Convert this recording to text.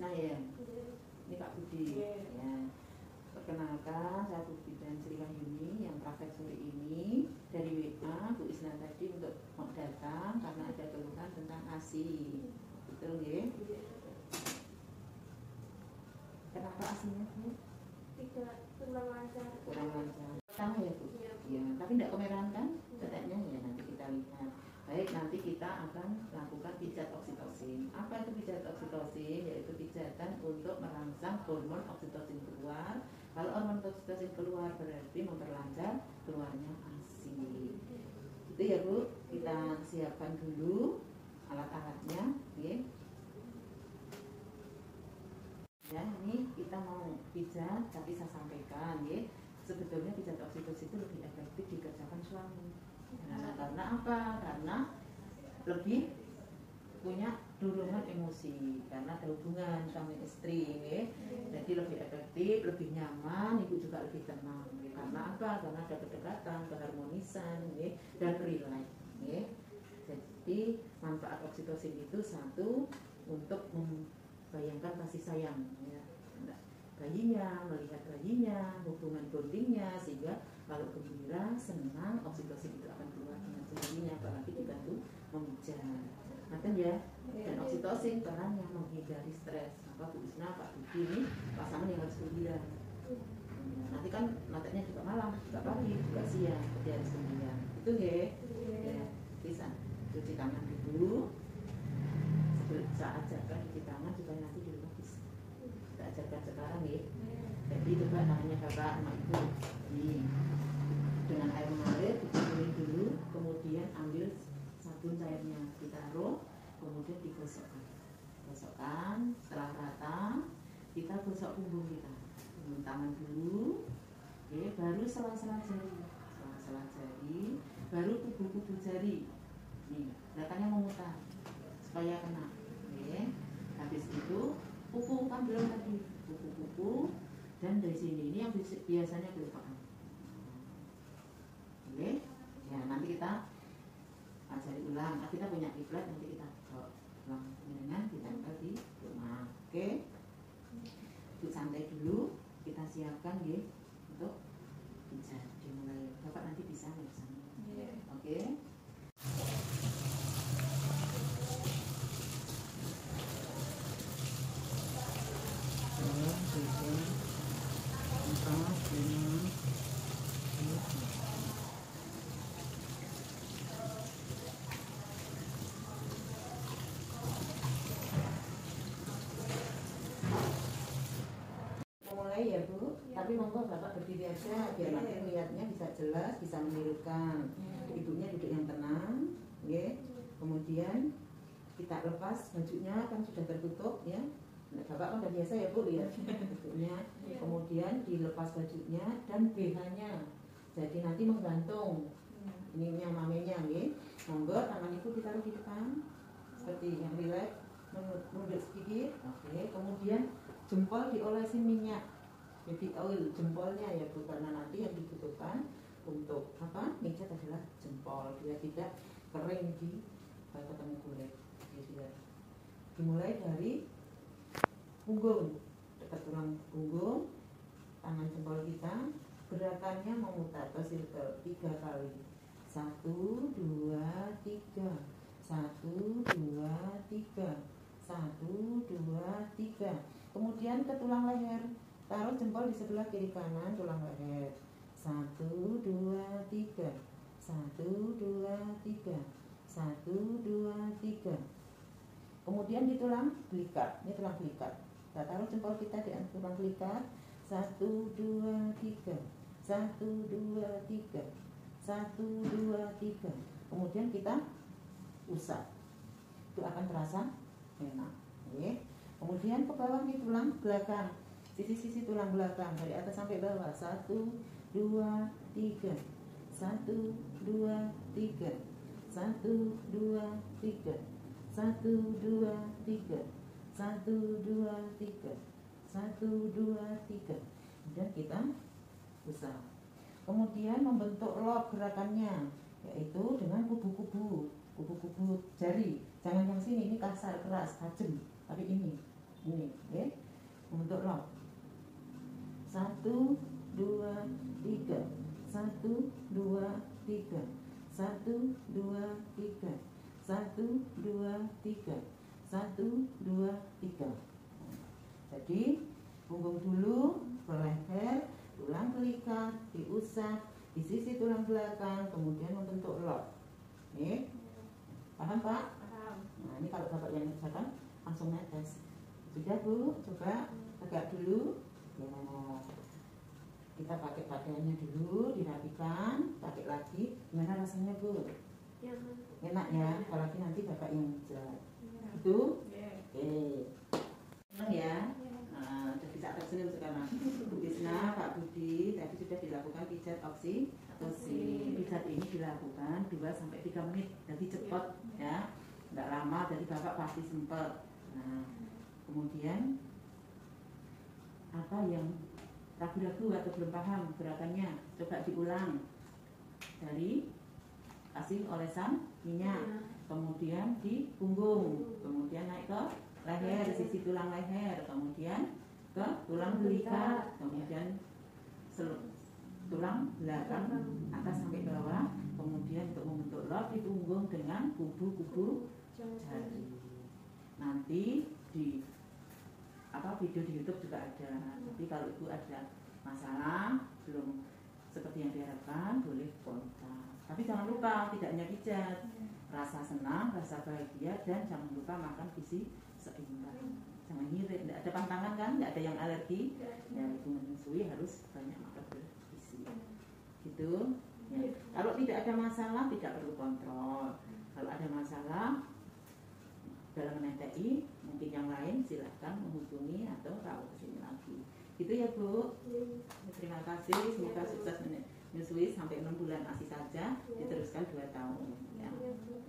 Isna ya ini Pak Budi. Ya. Perkenalkan saya Budi dan Sri Wahyuni yang praktek sore ini dari WA Bu Isna tadi untuk mau datang karena ada keluhan tentang ASI betul ya? Kenapa asinya Bu? Tidak kurang lancar. Kurang lancar. Pertama ya Bu? Iya. ya tapi tidak kemerahan kan teteknya ya nanti kita lihat baik nanti kita akan lakukan pijat oksitosin. Apa itu pijat oksitosin? Yaitu pijatan untuk merangsang hormon oksitosin keluar. Kalau hormon oksitosin keluar berarti memperlancar keluarnya asi itu ya bu. Kita siapkan dulu alat-alatnya. Ya ya ini kita mau pijat tapi saya sampaikan ya. Sebetulnya pijat oksitosin itu lebih efektif dikerjakan suami. Nah, karena apa? Karena lebih punya dorongan emosi karena ada hubungan suami istri ya. jadi lebih efektif lebih nyaman ibu juga lebih tenang ya. karena apa karena ada kedekatan keharmonisan ya, dan relax ya. jadi manfaat oksitosin itu satu untuk membayangkan kasih sayang ya. Bayinya melihat bayinya hubungan bondingnya sehingga kalau gembira senang oksitosin itu akan keluar dengan sendirinya apalagi dibantu memijat Nanti ya dan oksitosin perannya menghindari stres. Maka Bu Isna Pak Budi ini? Pasangan yang harus Hmm, nanti kan nantinya juga malam juga pagi juga siang dia harus gembira itu ya ya bisa. Cuci tangan dulu. Saat ajarkan cuci tangan supaya nanti di rumah bisa. Kita ajarkan sekarang ya jadi coba tangannya bapak sama ibu. Dengan air mengalir dicuci dulu kemudian ambil sabun cairnya ditaruh kemudian digosokkan. Gosokkan setelah rata kita gosok punggung kita. Punggung tangan dulu. Ya baru sela-sela jari. Sela-sela jari baru kubu-kubu jari. Nih gerakannya memutar supaya kena. Ya habis itu kuku kan belum tadi kuku-kuku dan dari sini. Ini yang biasanya kelupaan. Oke ya nanti kita ajari ulang kita punya kiblat nanti kita ulang dengan ditempel di rumah. Oke? Ibu santai dulu. Kita siapkan ya untuk bisa dimulai. Bapak nanti bisa bersama oke Dua, tiga, empat, lima, enam, mulai ya bu. Tapi monggo bapak berdiri aja biar nanti melihatnya bisa jelas bisa menirukan. Ibunya duduk yang tenang ya kemudian kita lepas bajunya kan sudah tertutup ya. Nah, bapak kan udah biasa ya bu lihat bentuknya. Kemudian dilepas bajunya dan BH nya jadi nanti menggantung. Ininya mamenya ya monggo tangan ibu ditaruh di depan. Seperti yang relax menunduk menunduk sedikit. Oke kemudian jempol diolesin minyak baby oil jempolnya ya bu. Karena nanti yang dibutuhkan untuk apa? Mijat adalah jempol. Biar tidak kering di eh, ketemu kulit. Jadi ya. dimulai dari punggung dekat tulang punggung tangan jempol kita gerakannya memutar ke circle tiga kali. Satu dua tiga. Satu dua tiga. Satu dua tiga. Kemudian ke tulang leher taruh jempol di sebelah kiri kanan tulang leher satu dua tiga. Satu dua tiga. Satu dua tiga. Kemudian di tulang belikat ini tulang belikat. Kita taruh jempol kita di tulang belikat. Satu dua tiga. Satu dua tiga. Satu dua tiga. Kemudian kita usap. Itu akan terasa enak. Oke. Kemudian ke bawah di tulang belakang sisi-sisi tulang belakang dari atas sampai bawah. Satu dua tiga. Satu dua tiga. Satu dua tiga. Satu dua tiga. Satu dua tiga. Satu dua tiga. Kemudian kita usap kemudian membentuk lock gerakannya yaitu dengan kubu-kubu. Kubu-kubu jari. Jangan yang sini ini kasar keras tajam. Tapi ini ini ya. Membentuk lock satu dua tiga. Satu dua tiga. Satu dua tiga. Satu dua tiga. Satu dua tiga. Jadi punggung dulu ke leher tulang belikat diusap di sisi tulang belakang kemudian membentuk lock Nih, paham pak? Paham. nah ini kalau bapak yang ngerjakan langsung netes. Sudah bu? Coba tegak dulu ya kita pakai pakaiannya dulu dirapikan pakai lagi. Gimana rasanya bu? Yang enak ya apalagi nanti bapak yang jelas ya. itu? Ya. oke. Senang ya? Nah, udah bisa tersenyum sekarang. Bu Tisna, Pak Budi tadi sudah dilakukan pijat oksitosin pijat ini dilakukan 2 sampai 3 menit. Jadi cepat ya. Nggak lama jadi bapak pasti sempat nah kemudian apa yang ragu-ragu atau belum paham gerakannya? Coba diulang. Dari kasih olesan minyak. Kemudian di punggung, kemudian naik ke leher, sisi tulang leher, kemudian ke tulang belikat, kemudian sel- tulang belakang atas sampai bawah, kemudian untuk membentuk lock di punggung dengan kubu-kubu jari. Nanti di apa video di YouTube juga ada. Tapi kalau ibu ada masalah belum seperti yang diharapkan boleh kontak. Tapi jangan lupa tidak hanya pijat, rasa senang, rasa bahagia dan jangan lupa makan gizi seimbang. Jangan ngirit, tidak ada pantangan kan, tidak ada yang alergi. Ya, ibu menyusui harus banyak makan bergizi. Gitu. Ya. Kalau tidak ada masalah tidak perlu kontrol. Kalau ada masalah dalam menetei, mungkin yang lain silahkan menghubungi atau rawat ke sini lagi. Gitu ya Bu. Terima kasih, semoga sukses menyusui sampai 6 bulan masih saja, diteruskan 2 tahun. Ya. Ya, Bu.